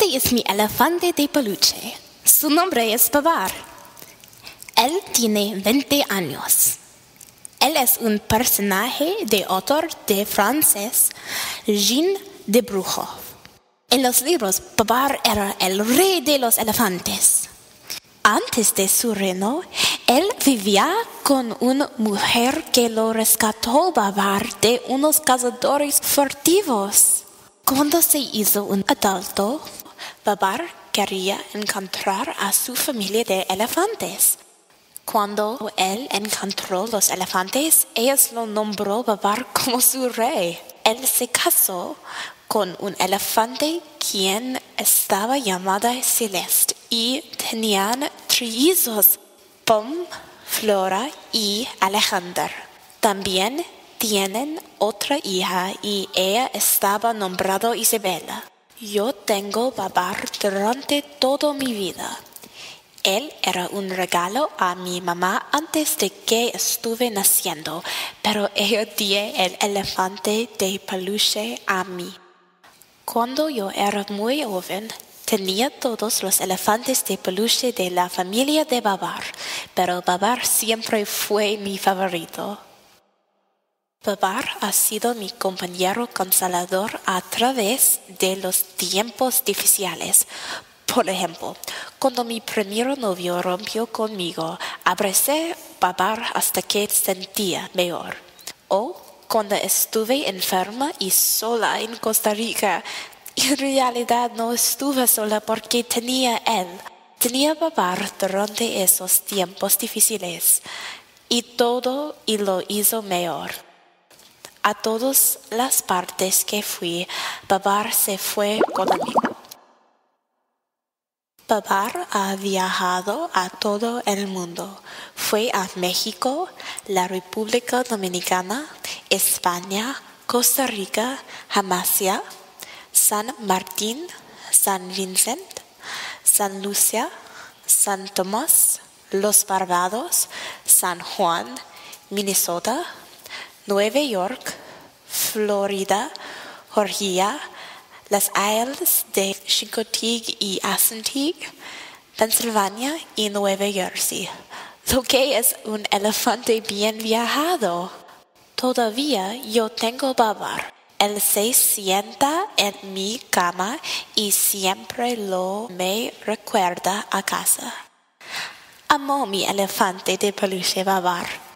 Este es mi elefante de peluche. Su nombre es Babar. Él tiene 20 años. Él es un personaje de autor de francés Jean de Brujo. En los libros, Babar era el rey de los elefantes. Antes de su reino, él vivía con una mujer que lo rescató Babar de unos cazadores furtivos. Cuando se hizo un adulto, Babar quería encontrar a su familia de elefantes. Cuando él encontró los elefantes, ellos lo nombró Babar como su rey. Él se casó con un elefante quien estaba llamada Celeste y tenían trillizos, Pom, Flora y Alejandra. También tienen otra hija y ella estaba nombrada Isabela. Yo tengo Babar durante toda mi vida. Él era un regalo a mi mamá antes de que estuve naciendo, pero ella dio el elefante de peluche a mí. Cuando yo era muy joven, tenía todos los elefantes de peluche de la familia de Babar, pero Babar siempre fue mi favorito. Babar ha sido mi compañero consolador a través de los tiempos difíciles. Por ejemplo, cuando mi primer novio rompió conmigo, abracé Babar hasta que sentía mejor. O cuando estuve enferma y sola en Costa Rica, en realidad no estuve sola porque tenía él. Tenía Babar durante esos tiempos difíciles y todo y lo hizo mejor. A todas las partes que fui, Babar se fue conmigo. Babar ha viajado a todo el mundo. Fue a México, la República Dominicana, España, Costa Rica, Jamasia, San Martín, San Vincent, San Lucia, San Tomás, Los Barbados, San Juan, Minnesota, Nueva York, Florida, Georgia, las Islas de Chincoteague y Assanteague, Pennsylvania y Nueva Jersey. Lo que es un elefante bien viajado. Todavía yo tengo Babar. Él se sienta en mi cama y siempre lo me recuerda a casa. Amo mi elefante de peluche Babar.